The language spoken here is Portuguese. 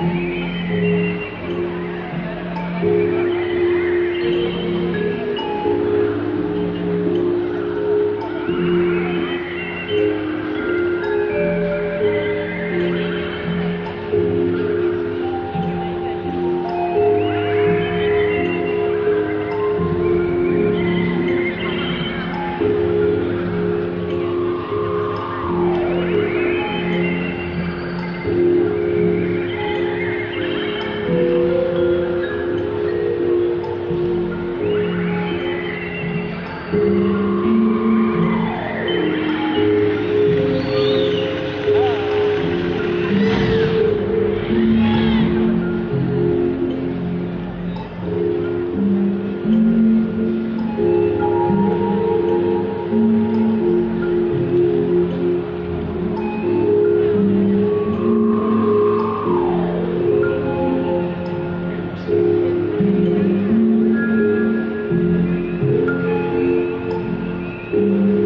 Música